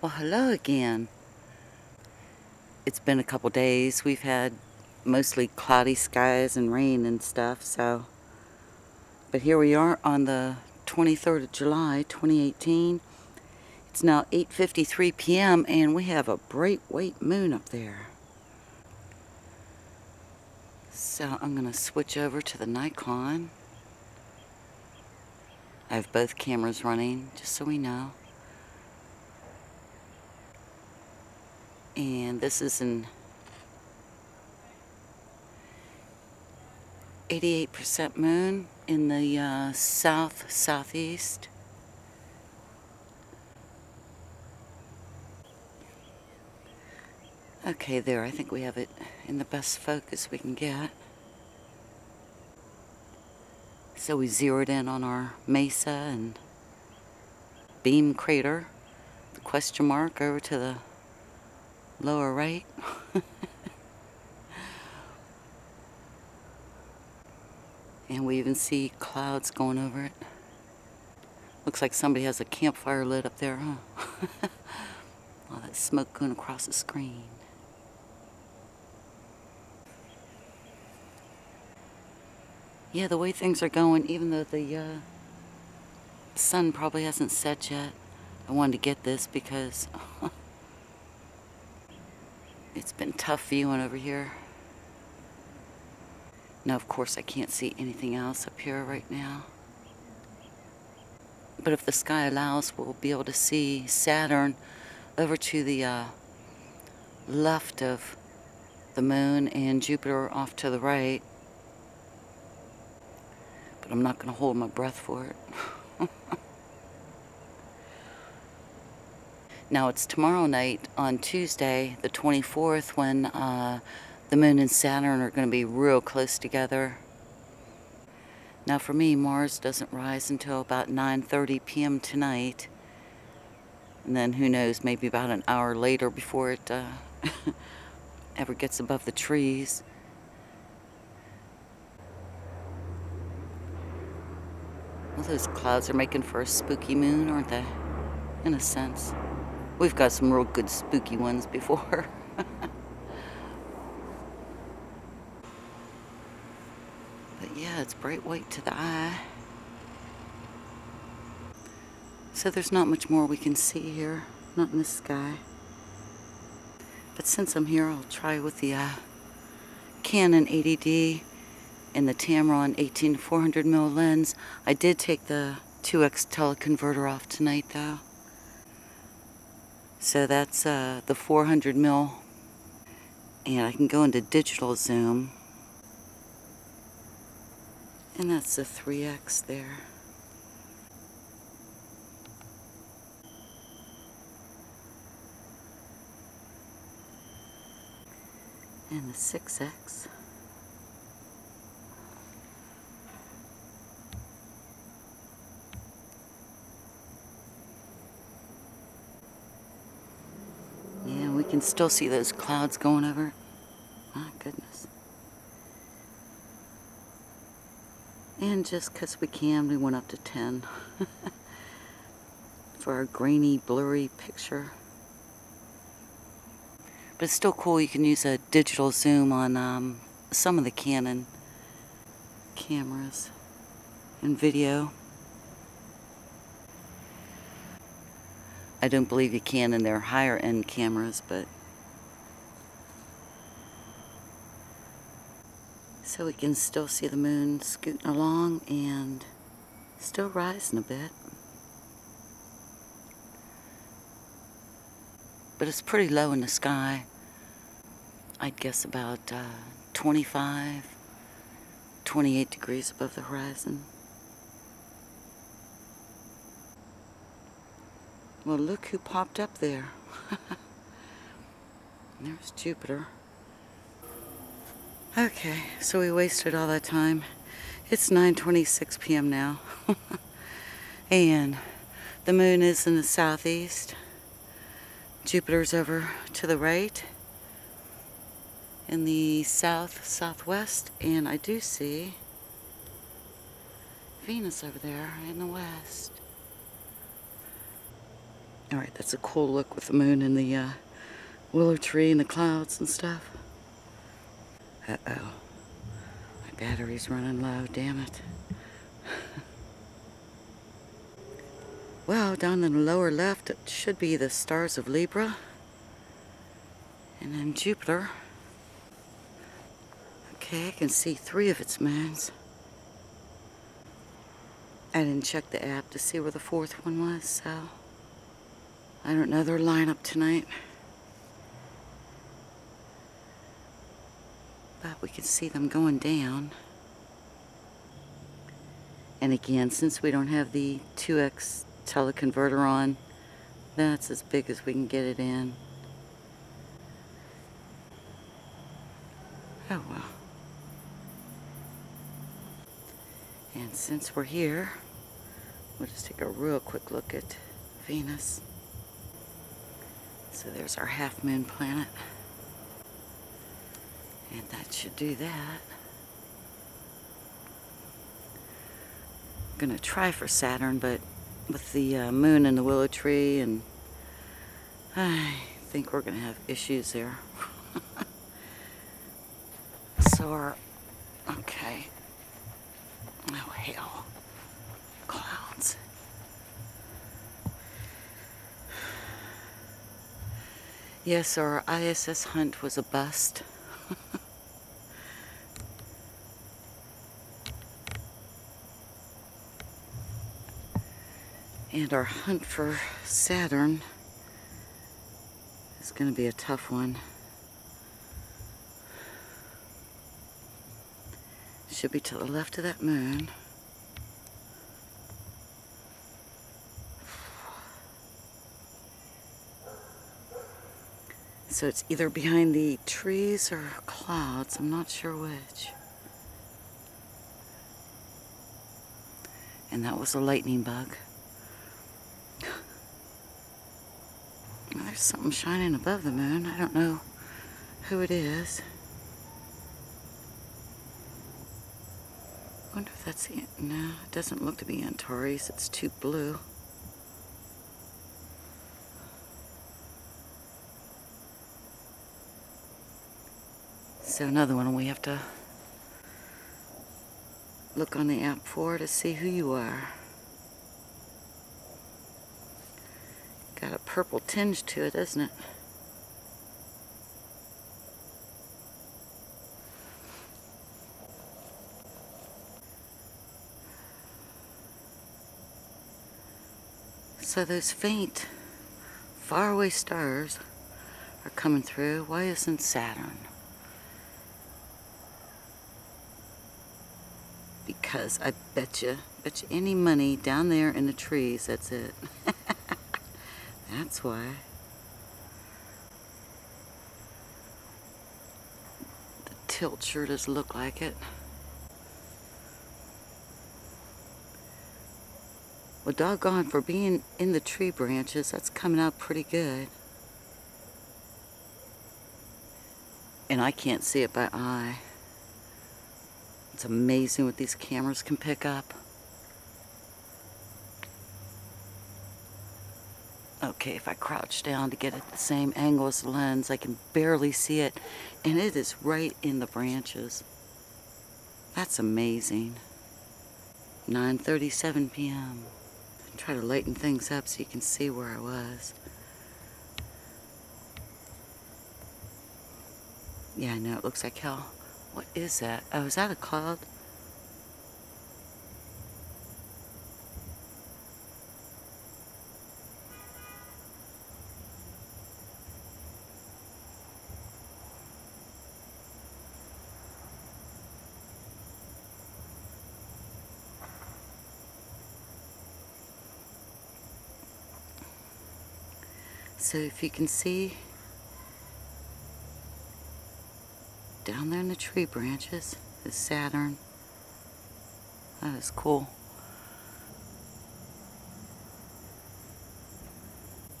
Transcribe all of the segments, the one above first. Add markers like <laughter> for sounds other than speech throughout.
Well, hello again. It's been a couple days. We've had mostly cloudy skies and rain and stuff, so. But here we are on the 23rd of July, 2018. It's now 8.53 p.m. and we have a bright white moon up there. So I'm going to switch over to the Nikon. I have both cameras running, just so we know. And this is an 88% moon in the uh, south southeast. Okay, there, I think we have it in the best focus we can get. So we zeroed in on our mesa and beam crater, the question mark over to the lower right. <laughs> and we even see clouds going over it. Looks like somebody has a campfire lit up there, huh? <laughs> All that smoke going across the screen. Yeah, the way things are going, even though the uh, sun probably hasn't set yet, I wanted to get this because <laughs> it's been tough viewing over here. Now, of course, I can't see anything else up here right now. But if the sky allows, we'll be able to see Saturn over to the uh, left of the moon and Jupiter off to the right but I'm not going to hold my breath for it. <laughs> now it's tomorrow night on Tuesday, the 24th, when uh, the moon and Saturn are going to be real close together. Now for me, Mars doesn't rise until about 9.30 p.m. tonight. And then who knows, maybe about an hour later before it uh, <laughs> ever gets above the trees. Well, those clouds are making for a spooky moon, aren't they? In a sense. We've got some real good spooky ones before. <laughs> but yeah, it's bright white to the eye. So there's not much more we can see here, not in the sky. But since I'm here, I'll try with the uh, Canon 80D and the Tamron 18 400 mm lens. I did take the 2x teleconverter off tonight though. So that's uh, the 400 mil and I can go into digital zoom and that's the 3x there. And the 6x. Can still see those clouds going over. My goodness. And just because we can, we went up to 10 <laughs> for our grainy, blurry picture. But it's still cool. You can use a digital zoom on um, some of the Canon cameras and video. I don't believe you can in their higher end cameras, but so we can still see the moon scooting along and still rising a bit. But it's pretty low in the sky. I'd guess about uh, 25, 28 degrees above the horizon. Well, look who popped up there. <laughs> There's Jupiter. Okay, so we wasted all that time. It's 9.26 p.m. now. <laughs> and the moon is in the southeast. Jupiter's over to the right. In the south, southwest. And I do see Venus over there in the west. All right, that's a cool look with the moon and the uh, willow tree and the clouds and stuff. Uh-oh. My battery's running low, damn it. <laughs> well, down in the lower left, it should be the stars of Libra. And then Jupiter. Okay, I can see three of its moons. I didn't check the app to see where the fourth one was, so I don't know their lineup tonight. But we can see them going down. And again, since we don't have the 2x teleconverter on, that's as big as we can get it in. Oh well. And since we're here, we'll just take a real quick look at Venus. So there's our half moon planet. And that should do that. I'm gonna try for Saturn, but with the uh, moon and the willow tree, and I think we're gonna have issues there. <laughs> so our, okay. Oh, hell. Clouds. Yes, our ISS hunt was a bust. <laughs> and our hunt for Saturn is going to be a tough one. Should be to the left of that moon. So it's either behind the trees or clouds. I'm not sure which. And that was a lightning bug. <sighs> There's something shining above the moon. I don't know who it is. wonder if that's the... No, it doesn't look to be Antares. It's too blue. So another one we have to look on the app for to see who you are. Got a purple tinge to it, doesn't it? So those faint, faraway stars are coming through. Why isn't Saturn? Because I bet you, bet you any money down there in the trees, that's it. <laughs> that's why. The tilt sure does look like it. Well, doggone, for being in the tree branches, that's coming out pretty good. And I can't see it by eye. It's amazing what these cameras can pick up. Okay, if I crouch down to get at the same angle as the lens, I can barely see it. And it is right in the branches. That's amazing. 9.37 p.m try to lighten things up so you can see where I was. Yeah, I know, it looks like hell. What is that? Oh, is that a cloud? So if you can see down there in the tree branches is Saturn. That is cool.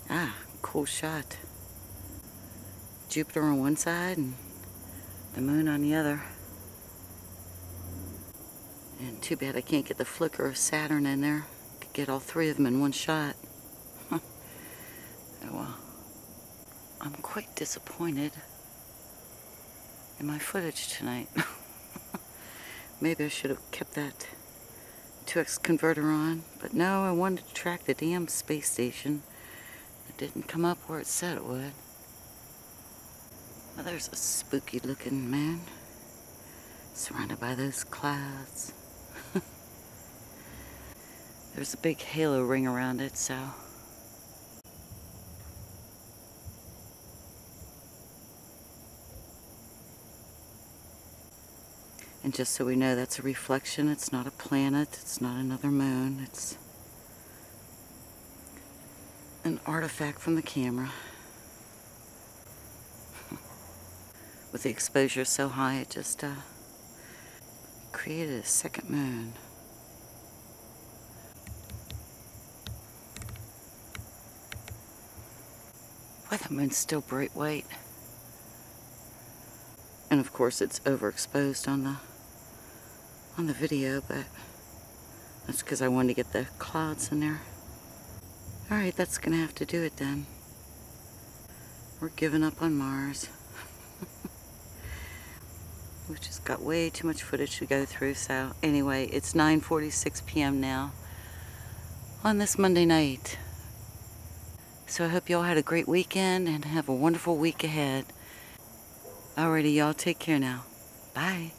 Ah, cool shot. Jupiter on one side and the moon on the other. And too bad I can't get the flicker of Saturn in there. Could get all three of them in one shot. <laughs> Well, I'm quite disappointed in my footage tonight. <laughs> Maybe I should have kept that 2x converter on, but no, I wanted to track the damn space station. It didn't come up where it said it would. Well, there's a spooky looking man surrounded by those clouds. <laughs> there's a big halo ring around it, so And just so we know, that's a reflection. It's not a planet. It's not another moon. It's an artifact from the camera. <laughs> With the exposure so high, it just uh, created a second moon. Boy, the moon's still bright white. And of course it's overexposed on the on the video, but that's because I wanted to get the clouds in there. Alright, that's gonna have to do it then. We're giving up on Mars. <laughs> We've just got way too much footage to go through, so anyway, it's 9.46 p.m. now on this Monday night. So I hope you all had a great weekend and have a wonderful week ahead. Alrighty, y'all take care now. Bye.